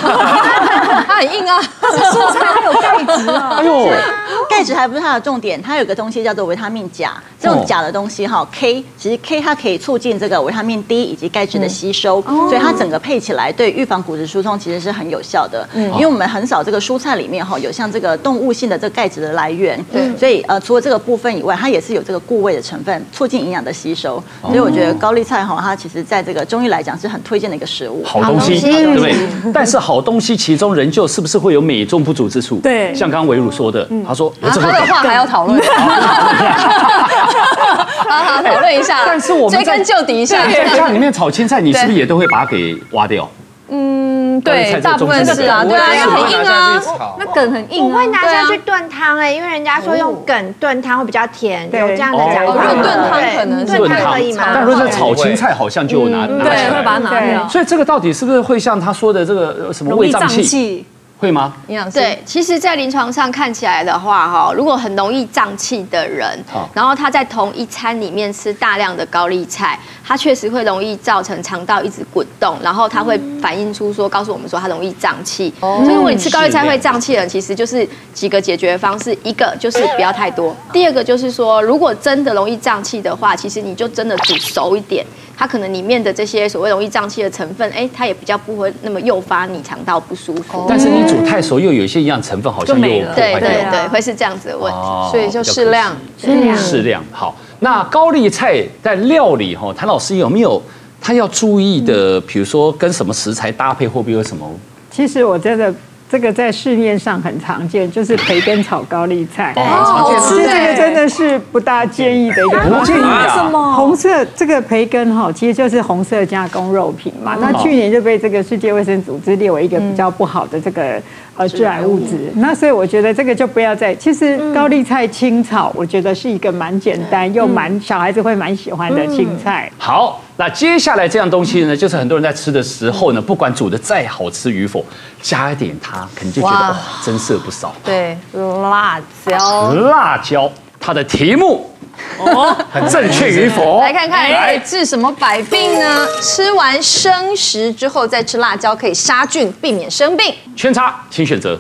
它很硬啊，蔬菜它有钙质啊。哎呦，钙质还不是它的重点，它有个东西叫做维他命钾，这种钾的东西哈，K，其实 K 它可以促进这个。维他命 D 以及钙质的吸收，所以它整个配起来对预防骨质疏松其实是很有效的。嗯，因为我们很少这个蔬菜里面哈有像这个动物性的这个钙质的来源，对，所以呃除了这个部分以外，它也是有这个固胃的成分，促进营养的吸收。所以我觉得高丽菜哈，它其实在这个中医来讲是很推荐的一个食物，好东西，对不对？但是好东西其中仍旧是不是会有美中不足之处？对，像刚刚维鲁说的，他说他的话还要讨论。好好讨论一下，但是我们追根究底一下，在家里面炒青菜，你是不是也都会把它给挖掉？嗯，对，大部分是啊，对啊，因为很硬啊，那梗很硬，我会拿下去炖汤哎，因为人家说用梗炖汤会比较甜，有这样的讲法。炖汤可能炖汤可以吗？但如果是炒青菜，好像就拿拿起来，会把它拿掉。所以这个到底是不是会像他说的这个什么胃胀气？会吗？营养师对，其实，在临床上看起来的话，哈，如果很容易胀气的人，然后他在同一餐里面吃大量的高丽菜，他确实会容易造成肠道一直滚动，然后他会反映出说，告诉我们说他容易胀气。哦所以，如果你吃高丽菜会胀气的人，其实就是几个解决方式，一个就是不要太多，第二个就是说，如果真的容易胀气的话，其实你就真的煮熟一点。它可能里面的这些所谓容易胀气的成分，哎，它也比较不会那么诱发你肠道不舒服。但是你煮太熟，又有一些营养成分好像又对对对，会是这样子的问题。所以就适量，适量，适量。好，那高丽菜在料理哈，谭老师有没有他要注意的？比如说跟什么食材搭配，会不会有什么？其实我觉得。这个在市面上很常见，就是培根炒高丽菜。哦，吃这个真的是不大建议的一个。不建议什么？红色这个培根哈，其实就是红色加工肉品嘛。那去年就被这个世界卫生组织列为一个比较不好的这个呃致癌物质。那所以我觉得这个就不要再。其实高丽菜青炒，我觉得是一个蛮简单又蛮小孩子会蛮喜欢的青菜。好。那接下来这样东西呢，就是很多人在吃的时候呢，不管煮的再好吃与否，加一点它，肯定就觉得哇，增色不少。对，辣椒，辣椒，它的题目哦，很正确与否？来看看，来治什么百病呢？吃完生食之后再吃辣椒，可以杀菌，避免生病。圈叉，请选择。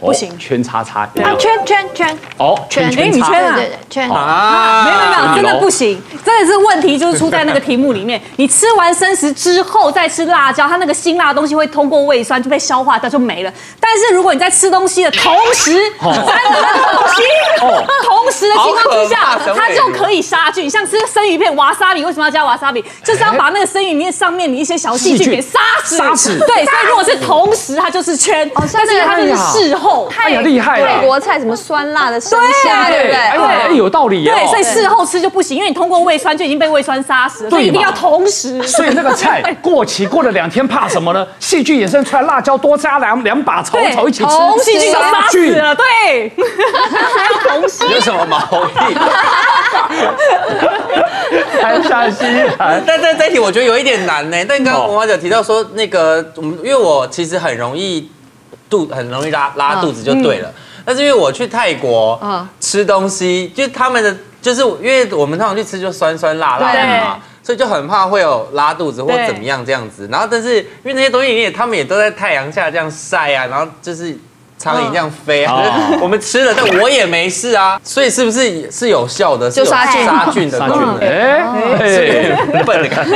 不行，圈叉叉，啊，圈圈圈，哦，圈圈叉，圈啊，对对圈啊，没有没有没有，真的不行，真的是问题就是出在那个题目里面。你吃完生食之后再吃辣椒，它那个辛辣的东西会通过胃酸就被消化掉就没了。但是如果你在吃东西的同时沾了那个东西，同时的情况之下，它就可以杀菌。像吃生鱼片，瓦萨比为什么要加瓦萨比？就是要把那个生鱼面上面的一些小细菌给杀死。杀死。对，所以如果是同时，它就是圈。哦，但是它就是事后。哎呀，厉害！泰国菜什么酸辣的生虾，对不对？哎，有道理。对，所以事后吃就不行，因为你通过胃酸就已经被胃酸杀死了，所以一定要同时。所以那个菜过期过了两天，怕什么呢？细菌衍生出来，辣椒多加两两把炒一炒一起吃，细菌就杀死了。对，要同时。有什么毛病？还下西但但这题我觉得有一点难呢。但刚刚文华姐提到说，那个我们因为我其实很容易肚很容易拉拉肚子就对了。但是因为我去泰国吃东西，就他们的就是因为我们通常去吃就酸酸辣辣的嘛，所以就很怕会有拉肚子或怎么样这样子。然后但是因为那些东西你也他们也都在太阳下这样晒啊，然后就是。苍蝇这样飞啊！我们吃了，但我也没事啊，所以是不是是有效的？就杀菌杀菌的，哎，笨的感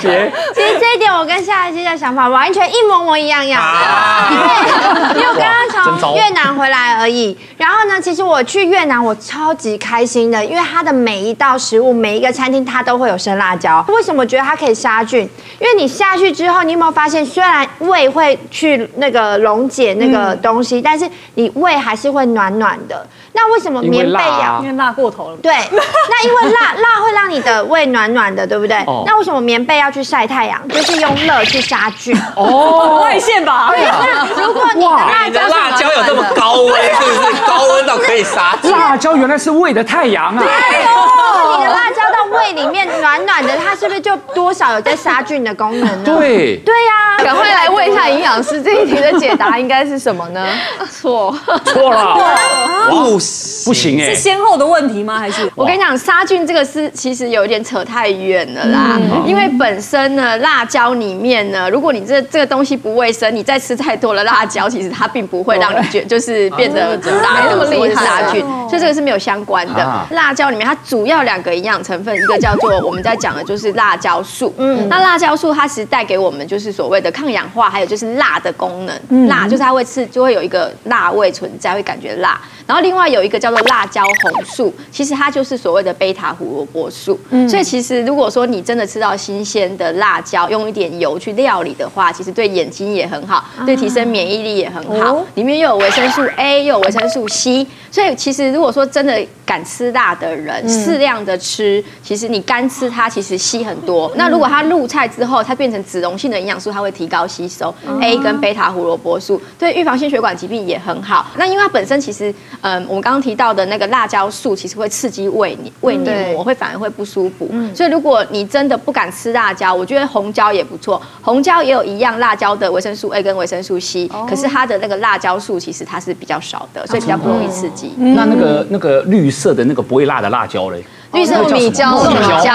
觉。其实这一点我跟夏一基的想法完全一模模一样样的，因为我刚刚从越南回来而已。然后呢，其实我去越南我超级开心的，因为它的每一道食物，每一个餐厅它都会有生辣椒。为什么我觉得它可以杀菌？因为你下去之后，你有没有发现，虽然胃会去那个。溶解那个东西，但是你胃还是会暖暖的。那为什么棉被要？因为辣过头了。对，那因为辣 辣会让你的胃暖暖的，对不对？那为什么棉被要去晒太阳？就是用热去杀菌。哦，外线吧。对那如果你的辣椒辣椒有这么高温，是不是高温到可以杀菌？辣椒原来是胃的太阳啊！对哦，你的辣椒到胃里面暖暖的，它是不是就多少有在杀菌的功能呢？对，对呀。赶快来问一下营养师，这一题的解答应该是什么呢？错，错了。不。不行哎，是先后的问题吗？还是我跟你讲，杀菌这个是其实有一点扯太远了啦。因为本身呢，辣椒里面呢，如果你这这个东西不卫生，你再吃太多了辣椒，其实它并不会让你觉就是变得没那么厉害杀菌，所以这个是没有相关的。辣椒里面它主要两个营养成分，一个叫做我们在讲的就是辣椒素。嗯，那辣椒素它其实带给我们就是所谓的抗氧化，还有就是辣的功能。辣就是它会吃，就会有一个辣味存在，会感觉辣。然后另外有一个叫做辣椒红素，其实它就是所谓的贝塔胡萝卜素。嗯，所以其实如果说你真的吃到新鲜的辣椒，用一点油去料理的话，其实对眼睛也很好，对提升免疫力也很好。里面又有维生素 A，又有维生素 C。所以其实如果说真的敢吃辣的人，适量的吃，其实你干吃它其实吸很多。那如果它入菜之后，它变成脂溶性的营养素，它会提高吸收 A 跟贝塔胡萝卜素，对预防心血管疾病也很好。那因为它本身其实。嗯，我们刚刚提到的那个辣椒素，其实会刺激胃胃黏膜，会反而会不舒服。所以如果你真的不敢吃辣椒，我觉得红椒也不错。红椒也有一样辣椒的维生素 A 跟维生素 C，可是它的那个辣椒素其实它是比较少的，所以比较不容易刺激。那那个那个绿色的那个不会辣的辣椒嘞？绿色糯米椒，糯米椒，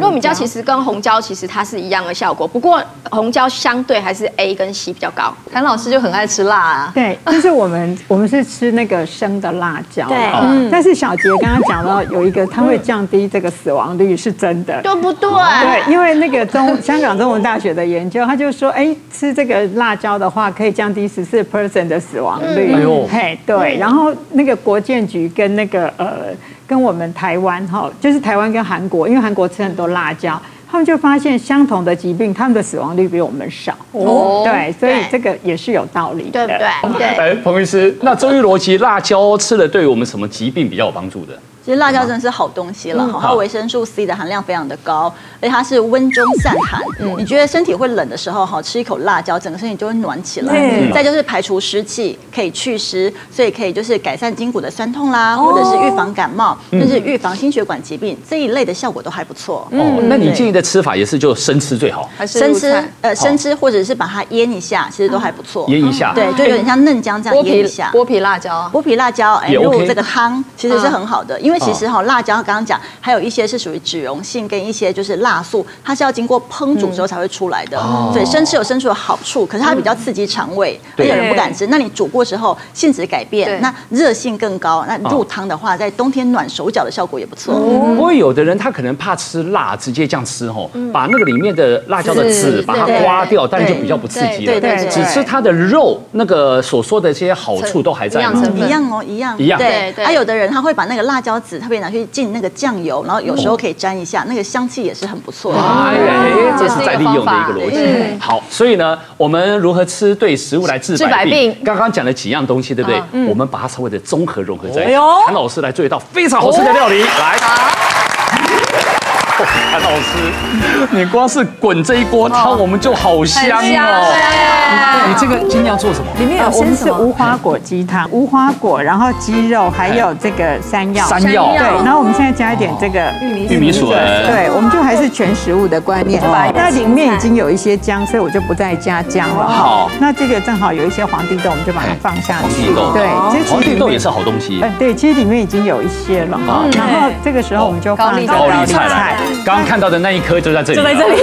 糯米椒其实跟红椒其实它是一样的效果，不过红椒相对还是 A 跟 C 比较高。谭老师就很爱吃辣啊，对，就是我们我们是吃那个生的辣椒，对，但是小杰刚刚讲到有一个，它会降低这个死亡率，是真的，对不对？对，因为那个中香港中文大学的研究，他就说，哎，吃这个辣椒的话，可以降低十四 percent 的死亡率。哎呦，嘿，对，然后那个国建局跟那个呃。跟我们台湾哈，就是台湾跟韩国，因为韩国吃很多辣椒，他们就发现相同的疾病，他们的死亡率比我们少。哦，对，所以这个也是有道理，对不对？对。哎，彭医师，那中医逻辑，辣椒吃了对我们什么疾病比较有帮助的？其实辣椒真的是好东西了，它维生素 C 的含量非常的高，而且它是温中散寒。你觉得身体会冷的时候，哈，吃一口辣椒，整个身体就会暖起来。再就是排除湿气，可以祛湿，所以可以就是改善筋骨的酸痛啦，或者是预防感冒，就是预防心血管疾病这一类的效果都还不错。哦，那你建议的吃法也是就生吃最好，生吃呃生吃，或者是把它腌一下，其实都还不错。腌一下，对，就有点像嫩姜这样腌一下。剥皮辣椒，剥皮辣椒，哎，入这个汤其实是很好的，因为。为其实哈辣椒刚刚讲，还有一些是属于脂溶性跟一些就是辣素，它是要经过烹煮之后才会出来的。所以生吃有生吃的好处，可是它比较刺激肠胃，有人不敢吃。那你煮过之后性质改变，那热性更高，那入汤的话，在冬天暖手脚的效果也不错。不过有的人他可能怕吃辣，直接这样吃吼，把那个里面的辣椒的籽把它刮掉，但就比较不刺激了。只吃它的肉，那个所说的这些好处都还在。一样哦，一样一样。对，还有的人他会把那个辣椒籽特别拿去浸那个酱油，然后有时候可以沾一下，那个香气也是很不错的。哎，这是在利用的一个逻辑。好，所以呢，我们如何吃对食物来治百病？刚刚讲了几样东西，对不对？我们把它稍微的综合融合在一起。谭老师来做一道非常好吃的料理，来。谭 老师，你光是滚这一锅汤，我们就好香哦。你这个今天要做什么？里面有我们是无花果鸡汤，无花果，然后鸡肉，还有这个山药。山药。对，然后我们现在加一点这个玉米玉米笋。对，我们就还是全食物的观念。那里面已经有一些姜，所以我就不再加姜了。好。那这个正好有一些黄帝豆，我们就把它放下去。黄地豆。对，黄地豆也是好东西。嗯，对，其实里面已经有一些了。然后这个时候我们就放高丽菜。刚刚看到的那一颗就在这里，就在这里，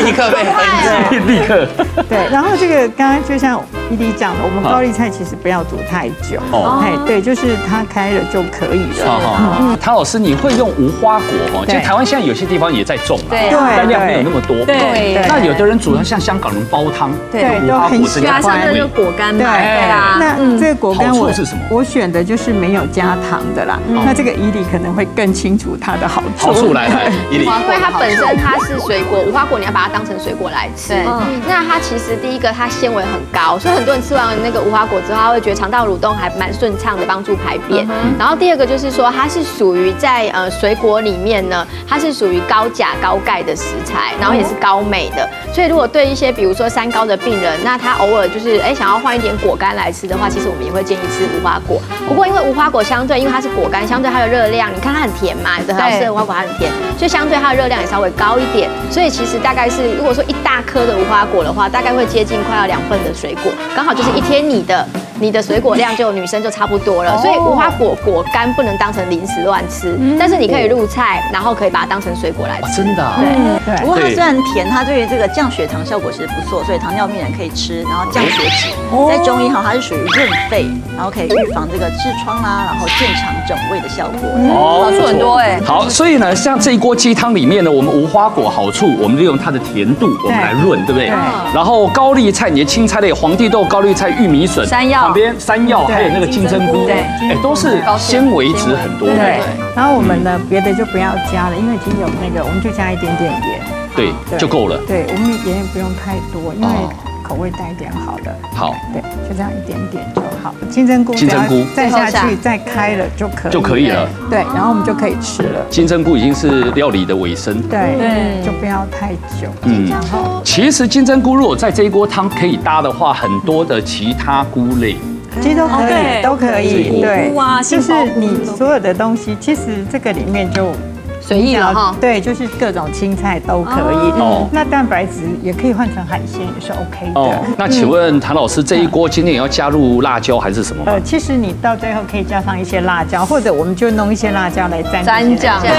立刻被分立刻。对，然后这个刚刚就像伊迪讲的，我们高丽菜其实不要煮太久，哎，对，就是它开了就可以了。唐老师，你会用无花果哦？其实台湾现在有些地方也在种，对，但量没有那么多。对，那有的人煮，像香港人煲汤，对，都很喜欢。像那个果干，对啊。那这个果干我是什么？我选的就是没有加糖的啦。那这个伊迪可能会更清楚它的好处。好处来 来。无花果它本身它是水果，无花果你要把它当成水果来吃。那它其实第一个它纤维很高，所以很多人吃完那个无花果之后，他会觉得肠道蠕动还蛮顺畅的，帮助排便。然后第二个就是说，它是属于在呃水果里面呢，它是属于高钾高钙的食材，然后也是高镁的。所以如果对一些比如说三高的病人，那他偶尔就是哎想要换一点果干来吃的话，其实我们也会建议吃无花果。不过因为无花果相对，因为它是果干，相对它的热量，你看它很甜嘛，有的好吃的无花果它很甜，就相对它的热量也稍微高一点。所以其实大概是如果说一大颗的无花果的话，大概会接近快要两份的水果，刚好就是一天你的。你的水果量就女生就差不多了，所以无花果果干不能当成零食乱吃，但是你可以入菜，然后可以把它当成水果来吃。真的，对。不过它虽然甜，它对于这个降血糖效果其实不错，所以糖尿病人可以吃，然后降血脂。在中医哈，它是属于润肺，然后可以预防这个痔疮啦，然后健肠整胃的效果。哦，好处很多哎。好，所以呢，像这一锅鸡汤里面呢，我们无花果好处，我们利用它的甜度，我们来润，对不对？然后高丽菜，你的青菜类，黄地豆、高丽菜、玉米笋、山药。边山药还有那个金针菇，对，哎，都是纤维值很多。对，然后我们呢，别的就不要加了，因为已经有那个，我们就加一点点盐，对，就够了。对，我们盐也不用太多，因为口味带一点好的。好，对，就这样一点点就好。金针菇，金针菇再下去再开了就可以，就可以了。对，然后我们就可以吃了。金针菇已经是料理的尾声。对对，就不要太久。嗯，然后其实金针菇如果在这一锅汤可以搭的话，很多的其他菇类。其实都可以，都可以，对，就是你所有的东西，其实这个里面就随意了哈。对，就是各种青菜都可以。哦，那蛋白质也可以换成海鲜，也是 OK 的。哦，那请问谭老师，这一锅今天也要加入辣椒还是什么？呃，其实你到最后可以加上一些辣椒，或者我们就弄一些辣椒来蘸蘸酱，对，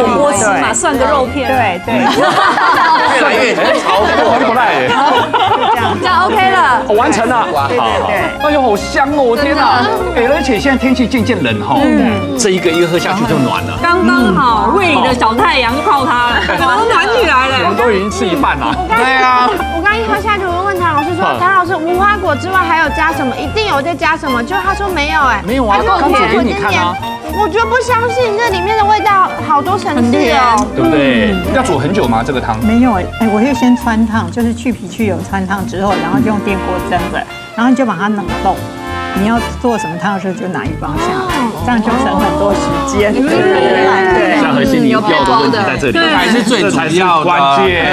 当火锅吃嘛，涮个肉片，对对。越来越超过，不赖。这样。OK 了，完成了，好，哎呦，好香哦！我天哪，哎，而且现在天气渐渐冷哈，这一个一喝下去就暖了，刚刚好，胃里的小太阳就靠它了，都暖起来了。我们都已经吃一半了，对啊。我刚一喝下去，我问谭老师说：“谭老师，无花果之外还有加什么？一定有在加什么？”就他说没有，哎，没有啊，刚煮给你看啊。我就不相信这里面的味道好多层次哦，对不对？要煮很久吗？这个汤没有哎，哎，我会先穿烫，就是去皮去油穿烫之后，然后就用电锅蒸的，然后你就把它冷冻。你要做什么汤的时候就拿一包下来，这样就省很多时间。对，像核心你要的问题在这里，还是最主要关键。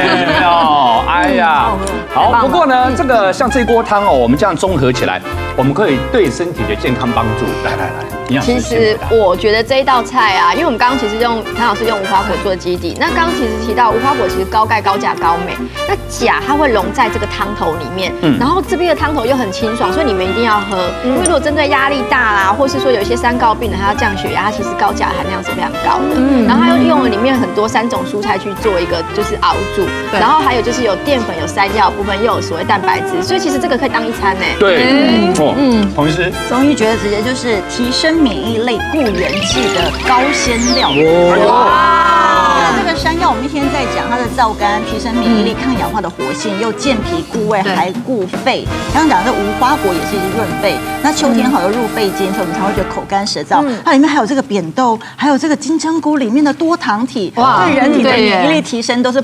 哦，哎呀，好。不过呢，这个像这锅汤哦，我们这样综合起来，我们可以对身体的健康帮助。来来来。其实我觉得这一道菜啊，因为我们刚刚其实用谭老师用无花果做基底，那刚刚其实提到无花果其实高钙、高钾、高镁，那钾它会溶在这个汤头里面，然后这边的汤头又很清爽，所以你们一定要喝。因为如果针对压力大啦，或是说有一些三高病人，他要降血压，它其实高钾含量是非常高的。嗯然后它又用了里面很多三种蔬菜去做一个就是熬煮，然后还有就是有淀粉、有山药部分，又有所谓蛋白质，所以其实这个可以当一餐呢。对，没错。嗯，同时中医觉得直接就是提升免疫类、固元剂的高鲜料。哇，这个山药我们一天在讲它的皂苷，提升免疫力、抗氧化的活性，又健脾固胃，还固肺。刚刚讲的无花果也是一个润肺，那秋天好又入肺经，所以我们才会觉得口干舌燥。它里面还有这个扁豆，还有这个金针菇里面的多糖体，对人体的免疫力提升都是